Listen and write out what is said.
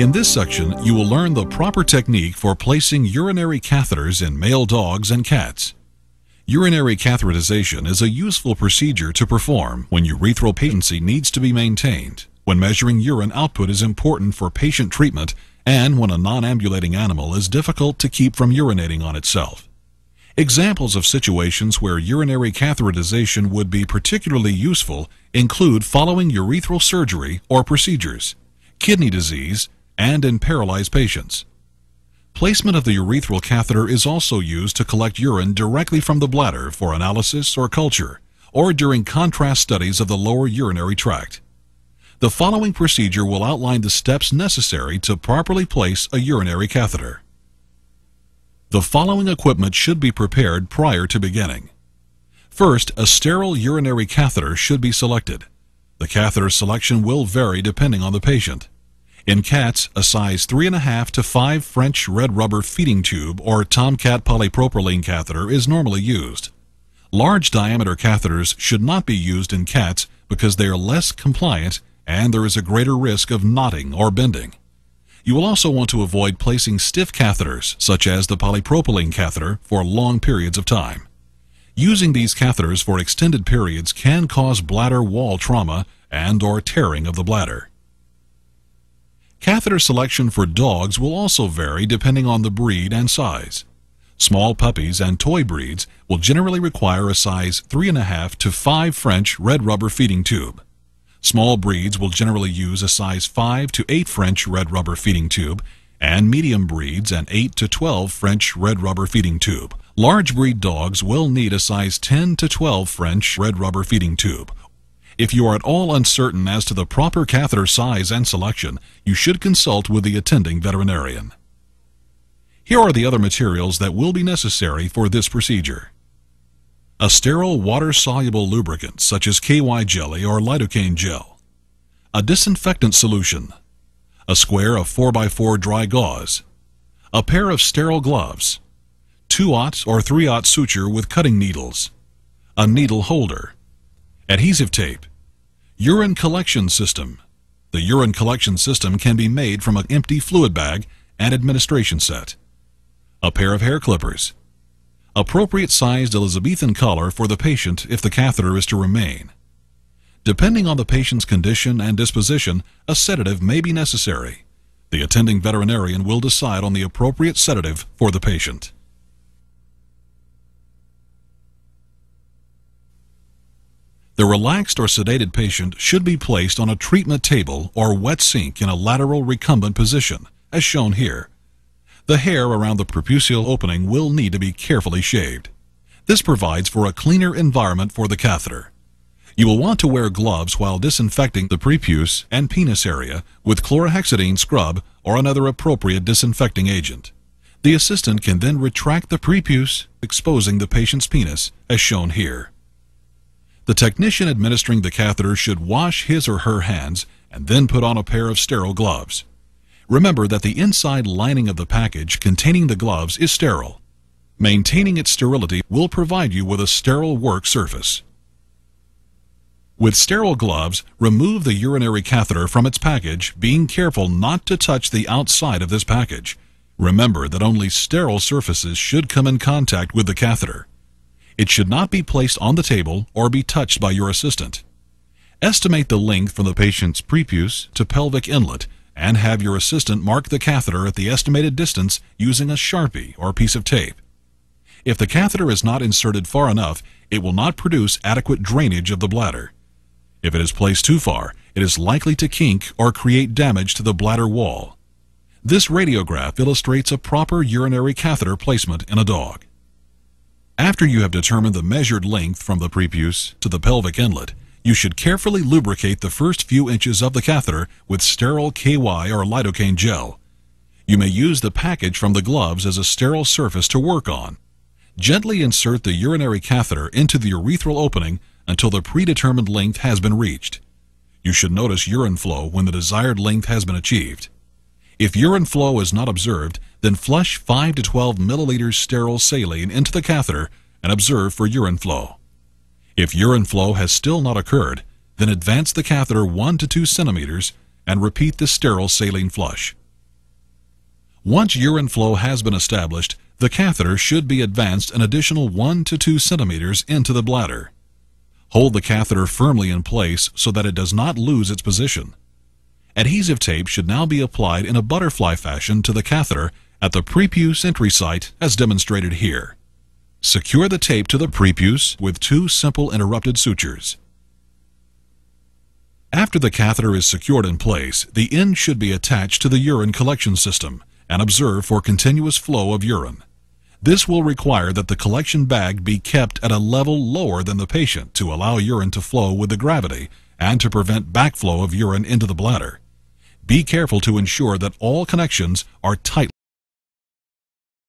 In this section, you will learn the proper technique for placing urinary catheters in male dogs and cats. Urinary catheterization is a useful procedure to perform when urethral patency needs to be maintained, when measuring urine output is important for patient treatment, and when a non-ambulating animal is difficult to keep from urinating on itself. Examples of situations where urinary catheterization would be particularly useful include following urethral surgery or procedures, kidney disease, and in paralyzed patients. Placement of the urethral catheter is also used to collect urine directly from the bladder for analysis or culture, or during contrast studies of the lower urinary tract. The following procedure will outline the steps necessary to properly place a urinary catheter. The following equipment should be prepared prior to beginning. First, a sterile urinary catheter should be selected. The catheter selection will vary depending on the patient. In cats, a size 3.5 to 5 French red rubber feeding tube or Tomcat polypropylene catheter is normally used. Large diameter catheters should not be used in cats because they are less compliant and there is a greater risk of knotting or bending. You will also want to avoid placing stiff catheters, such as the polypropylene catheter, for long periods of time. Using these catheters for extended periods can cause bladder wall trauma and or tearing of the bladder. Catheter selection for dogs will also vary depending on the breed and size. Small puppies and toy breeds will generally require a size 3.5 to 5 French red rubber feeding tube. Small breeds will generally use a size 5 to 8 French red rubber feeding tube, and medium breeds an 8 to 12 French red rubber feeding tube. Large breed dogs will need a size 10 to 12 French red rubber feeding tube, if you are at all uncertain as to the proper catheter size and selection, you should consult with the attending veterinarian. Here are the other materials that will be necessary for this procedure. A sterile water-soluble lubricant such as KY jelly or lidocaine gel. A disinfectant solution. A square of 4x4 dry gauze. A pair of sterile gloves. 2-aught or 3-aught suture with cutting needles. A needle holder. Adhesive tape. Urine collection system. The urine collection system can be made from an empty fluid bag and administration set. A pair of hair clippers. Appropriate sized Elizabethan collar for the patient if the catheter is to remain. Depending on the patient's condition and disposition, a sedative may be necessary. The attending veterinarian will decide on the appropriate sedative for the patient. The relaxed or sedated patient should be placed on a treatment table or wet sink in a lateral recumbent position, as shown here. The hair around the prepuceal opening will need to be carefully shaved. This provides for a cleaner environment for the catheter. You will want to wear gloves while disinfecting the prepuce and penis area with chlorhexidine scrub or another appropriate disinfecting agent. The assistant can then retract the prepuce, exposing the patient's penis, as shown here. The technician administering the catheter should wash his or her hands and then put on a pair of sterile gloves. Remember that the inside lining of the package containing the gloves is sterile. Maintaining its sterility will provide you with a sterile work surface. With sterile gloves, remove the urinary catheter from its package, being careful not to touch the outside of this package. Remember that only sterile surfaces should come in contact with the catheter. It should not be placed on the table or be touched by your assistant. Estimate the length from the patient's prepuce to pelvic inlet and have your assistant mark the catheter at the estimated distance using a Sharpie or piece of tape. If the catheter is not inserted far enough, it will not produce adequate drainage of the bladder. If it is placed too far, it is likely to kink or create damage to the bladder wall. This radiograph illustrates a proper urinary catheter placement in a dog. After you have determined the measured length from the prepuce to the pelvic inlet, you should carefully lubricate the first few inches of the catheter with sterile KY or lidocaine gel. You may use the package from the gloves as a sterile surface to work on. Gently insert the urinary catheter into the urethral opening until the predetermined length has been reached. You should notice urine flow when the desired length has been achieved. If urine flow is not observed, then flush 5 to 12 milliliters sterile saline into the catheter and observe for urine flow. If urine flow has still not occurred, then advance the catheter 1 to 2 centimeters and repeat the sterile saline flush. Once urine flow has been established, the catheter should be advanced an additional 1 to 2 centimeters into the bladder. Hold the catheter firmly in place so that it does not lose its position. Adhesive tape should now be applied in a butterfly fashion to the catheter at the prepuce entry site as demonstrated here. Secure the tape to the prepuce with two simple interrupted sutures. After the catheter is secured in place, the end should be attached to the urine collection system and observe for continuous flow of urine. This will require that the collection bag be kept at a level lower than the patient to allow urine to flow with the gravity and to prevent backflow of urine into the bladder. Be careful to ensure that all connections are tightly